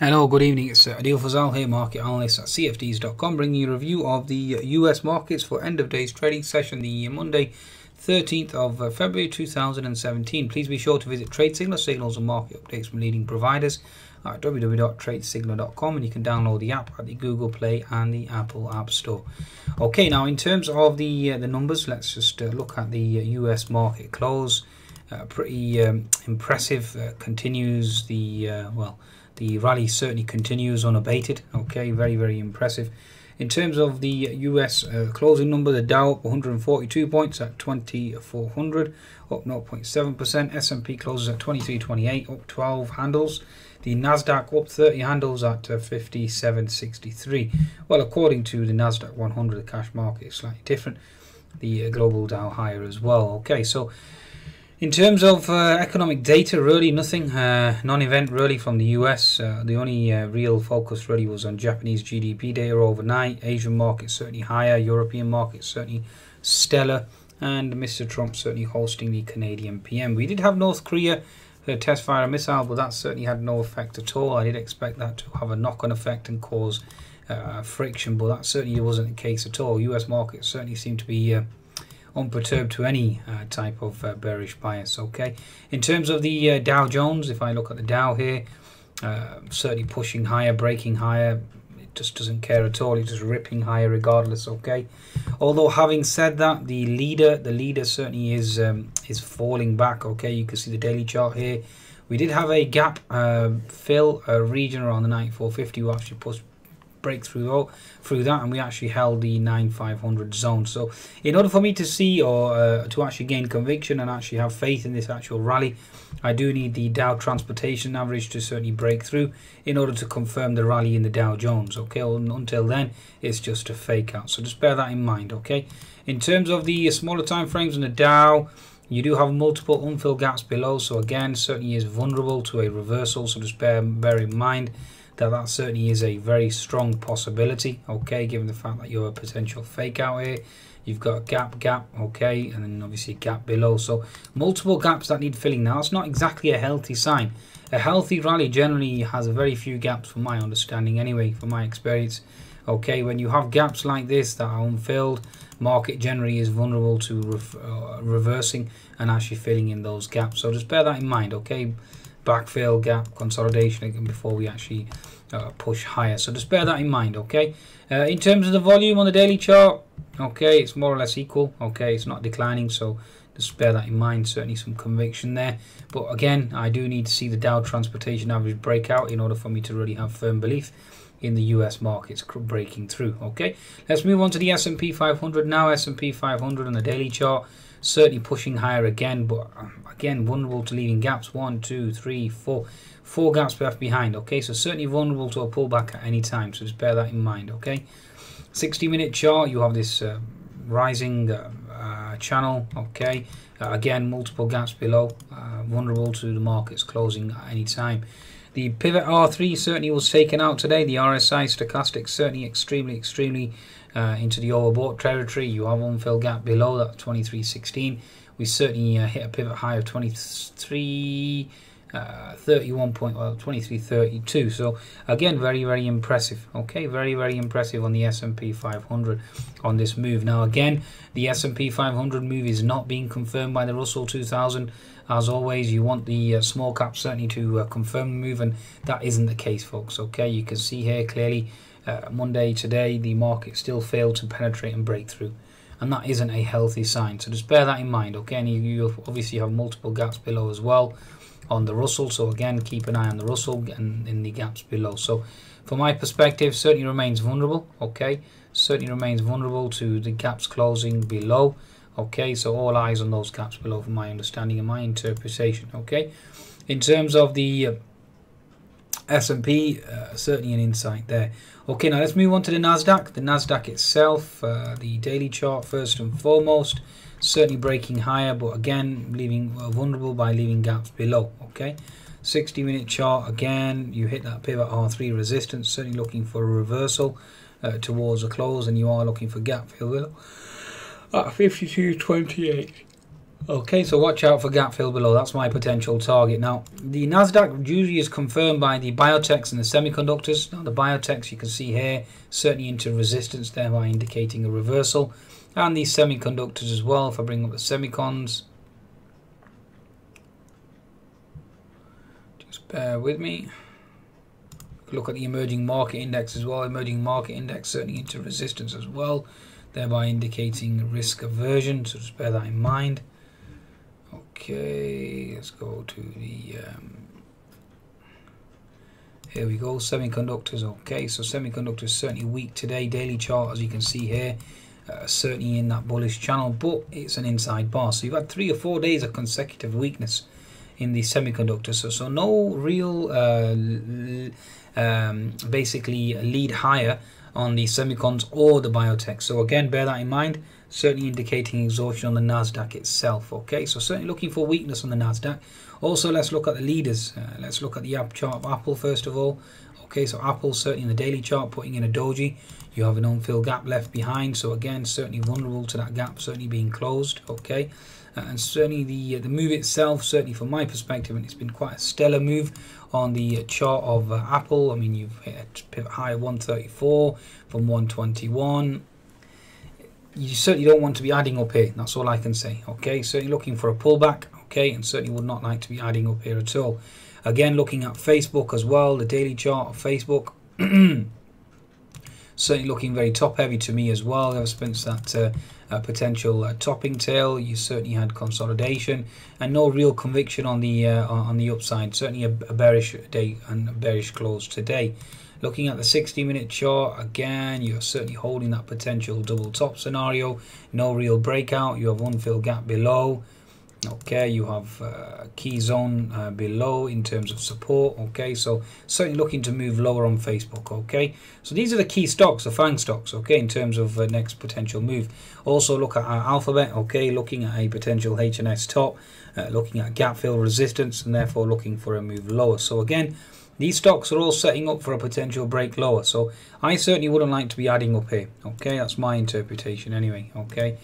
Hello, good evening. It's uh, Adil Fazal here, market analyst at CFDs.com, bringing you a review of the US markets for end of days trading session, the Monday, 13th of uh, February 2017. Please be sure to visit Trade Signal, signals and market updates from leading providers at www.tradesignal.com, and you can download the app at the Google Play and the Apple App Store. Okay, now in terms of the uh, the numbers, let's just uh, look at the US uh, market close. Uh, pretty um, impressive. continues the well the rally certainly continues unabated. Okay, very, very impressive. In terms of the US uh, closing number, the Dow up 142 points at 2400, up 0.7%. S&P closes at 2328, up 12 handles. The Nasdaq up 30 handles at uh, 5763. Well, according to the Nasdaq 100, the cash market is slightly different. The uh, global Dow higher as well. Okay, so in terms of uh, economic data, really nothing, uh, non-event really from the US. Uh, the only uh, real focus really was on Japanese GDP data overnight. Asian markets certainly higher, European markets certainly stellar, and Mr. Trump certainly hosting the Canadian PM. We did have North Korea uh, test fire a missile, but that certainly had no effect at all. I did expect that to have a knock-on effect and cause uh, friction, but that certainly wasn't the case at all. US markets certainly seem to be unperturbed to any uh, type of uh, bearish bias. Okay, in terms of the uh, Dow Jones, if I look at the Dow here, uh, certainly pushing higher, breaking higher. It just doesn't care at all. It's just ripping higher regardless. Okay, although having said that, the leader, the leader certainly is um, is falling back. Okay, you can see the daily chart here. We did have a gap uh, fill a region around the 9450 we actually pushed break through through that and we actually held the 9500 zone. So in order for me to see or uh, to actually gain conviction and actually have faith in this actual rally I do need the Dow transportation average to certainly break through in order to confirm the rally in the Dow Jones okay? Until then it's just a fake out. So just bear that in mind okay? In terms of the smaller time frames in the Dow you do have multiple unfilled gaps below. So again certainly is vulnerable to a reversal. So just bear, bear in mind that that certainly is a very strong possibility okay given the fact that you're a potential fake out here. You've got a gap gap okay and then obviously gap below. So multiple gaps that need filling. Now it's not exactly a healthy sign. A healthy rally generally has a very few gaps from my understanding anyway from my experience okay. When you have gaps like this that are unfilled market generally is vulnerable to re uh, reversing and actually filling in those gaps. So just bear that in mind okay backfill gap consolidation again before we actually uh, push higher. So just bear that in mind okay? Uh, in terms of the volume on the daily chart okay it's more or less equal okay? It's not declining so just bear that in mind. Certainly some conviction there. But again I do need to see the Dow transportation average breakout in order for me to really have firm belief in the US markets breaking through okay? Let's move on to the S&P 500 now S&P 500 on the daily chart certainly pushing higher again but um, again vulnerable to leaving gaps. One two three four four gaps left behind okay? So certainly vulnerable to a pullback at any time so just bear that in mind okay? 60 minute chart you have this uh, rising uh, uh, channel okay? Uh, again multiple gaps below uh, vulnerable to the markets closing at any time the pivot R3 certainly was taken out today the RSI stochastic certainly extremely extremely uh, into the overbought territory. You have one fill gap below that 23.16. We certainly uh, hit a pivot high of 23. Uh, 31 point well 2332 so again very very impressive okay very very impressive on the S&P 500 on this move now again the S&P 500 move is not being confirmed by the Russell 2000 as always you want the uh, small cap certainly to uh, confirm the move and that isn't the case folks okay you can see here clearly uh, Monday today, the market still failed to penetrate and break through. And that isn't a healthy sign. So just bear that in mind, okay? And you, you obviously have multiple gaps below as well on the Russell. So again, keep an eye on the Russell and in the gaps below. So from my perspective, certainly remains vulnerable, okay? Certainly remains vulnerable to the gaps closing below. Okay, so all eyes on those gaps below from my understanding and my interpretation, okay? In terms of the uh, S&P, uh, certainly an insight there. Okay, now let's move on to the Nasdaq. The Nasdaq itself, uh, the daily chart first and foremost, certainly breaking higher, but again leaving vulnerable by leaving gaps below. Okay, 60 minute chart again, you hit that pivot R3 resistance, certainly looking for a reversal uh, towards a close, and you are looking for gap fill at 52.28. Okay, so watch out for gap fill below. That's my potential target. Now, the Nasdaq usually is confirmed by the biotechs and the semiconductors. Now, the biotechs you can see here certainly into resistance, thereby indicating a reversal, and the semiconductors as well. If I bring up the semicons, just bear with me. Look at the emerging market index as well. Emerging market index certainly into resistance as well, thereby indicating risk aversion. So just bear that in mind. Okay, let's go to the. Um, here we go, semiconductors. Okay, so semiconductors certainly weak today. Daily chart, as you can see here, uh, certainly in that bullish channel, but it's an inside bar. So you've had three or four days of consecutive weakness in the semiconductor. So, so no real, uh, um, basically lead higher on the semicons or the biotech. So again, bear that in mind certainly indicating exhaustion on the Nasdaq itself. Okay, so certainly looking for weakness on the Nasdaq. Also, let's look at the leaders. Uh, let's look at the app chart of Apple first of all. Okay, so Apple certainly in the daily chart putting in a doji. You have an unfilled gap left behind. So again, certainly vulnerable to that gap certainly being closed. Okay, uh, and certainly the uh, the move itself, certainly from my perspective, and it's been quite a stellar move on the chart of uh, Apple. I mean, you've hit a high 134 from 121 you certainly don't want to be adding up here. That's all I can say. Okay, certainly looking for a pullback. Okay, and certainly would not like to be adding up here at all. Again, looking at Facebook as well, the daily chart of Facebook. certainly looking very top heavy to me as well. Ever since that uh, uh, potential uh, topping tail, you certainly had consolidation and no real conviction on the uh, on the upside. Certainly a, a bearish day and a bearish close today. Looking at the 60 minute chart, again, you're certainly holding that potential double top scenario. No real breakout. You have one fill gap below. Okay, you have uh, key zone uh, below in terms of support. Okay, so certainly looking to move lower on Facebook. Okay, so these are the key stocks, the FANG stocks. Okay, in terms of uh, next potential move. Also look at our Alphabet. Okay, looking at a potential HNS top, uh, looking at gap fill resistance, and therefore looking for a move lower. So again, these stocks are all setting up for a potential break lower. So I certainly wouldn't like to be adding up here. Okay, that's my interpretation anyway. Okay.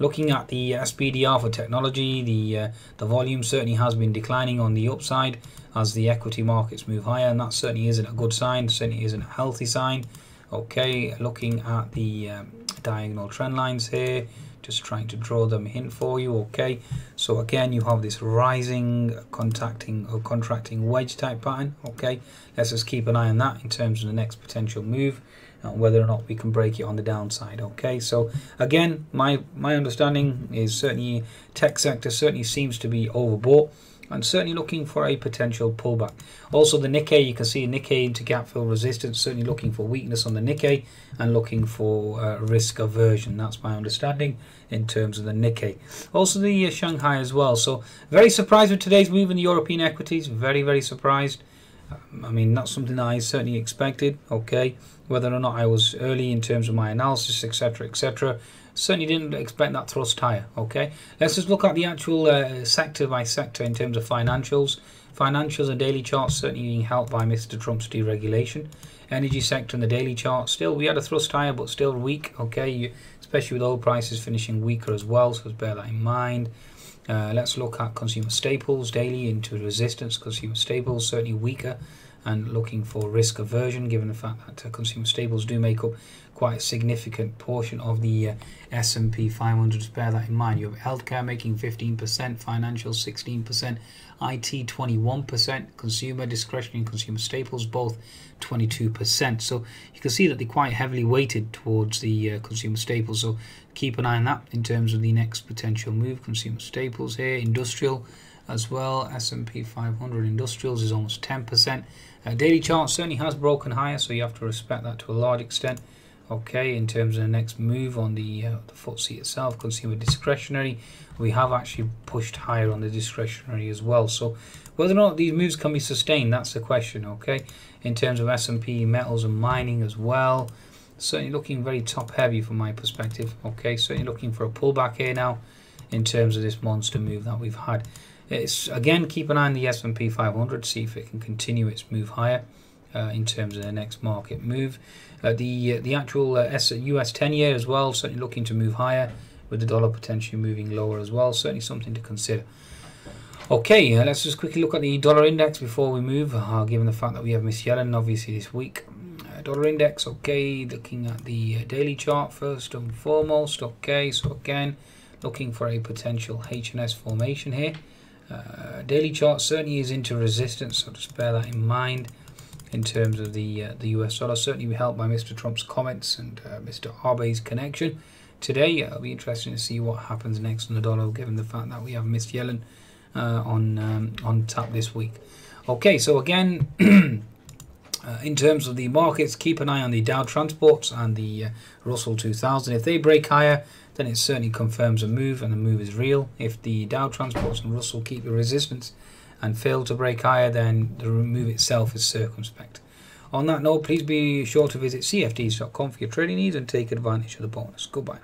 Looking at the SPDR for technology, the uh, the volume certainly has been declining on the upside as the equity markets move higher, and that certainly isn't a good sign. Certainly isn't a healthy sign. Okay, looking at the um, diagonal trend lines here, just trying to draw them in for you okay so again you have this rising contacting or contracting wedge type pattern okay let's just keep an eye on that in terms of the next potential move whether or not we can break it on the downside okay so again my my understanding is certainly tech sector certainly seems to be overbought and certainly looking for a potential pullback. Also the Nikkei, you can see Nikkei into gap fill resistance, certainly looking for weakness on the Nikkei and looking for uh, risk aversion. That's my understanding in terms of the Nikkei. Also the uh, Shanghai as well. So very surprised with today's move in the European equities. Very, very surprised. I mean, that's something that I certainly expected. Okay, whether or not I was early in terms of my analysis, etc., etc certainly didn't expect that thrust higher. Okay, let's just look at the actual uh, sector by sector in terms of financials. Financials and daily charts certainly being helped by Mr. Trump's deregulation. Energy sector and the daily chart still we had a thrust higher, but still weak. Okay, you, especially with oil prices finishing weaker as well. So bear that in mind. Uh, let's look at consumer staples daily into resistance. Consumer staples certainly weaker and looking for risk aversion given the fact that uh, consumer staples do make up quite a significant portion of the uh, S&P 500 to bear that in mind. You have healthcare making 15% financial 16% IT 21% consumer discretionary and consumer staples both 22% so you can see that they're quite heavily weighted towards the uh, consumer staples. So keep an eye on that in terms of the next potential move. Consumer staples here industrial as well. S&P 500 industrials is almost 10% uh, daily chart certainly has broken higher, so you have to respect that to a large extent. Okay, in terms of the next move on the, uh, the FTSE itself, consumer discretionary, we have actually pushed higher on the discretionary as well. So whether or not these moves can be sustained, that's the question. Okay, in terms of S&P metals and mining as well, certainly looking very top heavy from my perspective. Okay, certainly looking for a pullback here now in terms of this monster move that we've had. It's again keep an eye on the S&P 500, see if it can continue its move higher uh, in terms of the next market move. Uh, the uh, the actual US uh, 10 year as well, certainly looking to move higher. with the dollar potentially moving lower as well. Certainly something to consider. Okay, uh, let's just quickly look at the dollar index before we move, given the fact that we have Miss Yellen obviously this week. Dollar index, okay, looking at the daily chart first and foremost, okay, so again, looking for a potential HNS formation here. Uh, daily chart certainly is into resistance, so just bear that in mind in terms of the uh, the US dollar. Certainly helped by Mr. Trump's comments and uh, Mr. Abe's connection today. It'll be interesting to see what happens next on the dollar, given the fact that we have Miss Yellen uh, on um, on tap this week. Okay, so again, uh, in terms of the markets, keep an eye on the Dow Transports and the uh, Russell 2000. If they break higher, then it certainly confirms a move, and the move is real. If the Dow Transports and Russell keep the resistance and fail to break higher, then the move itself is circumspect. On that note, please be sure to visit cfds.com for your trading needs and take advantage of the bonus. Goodbye.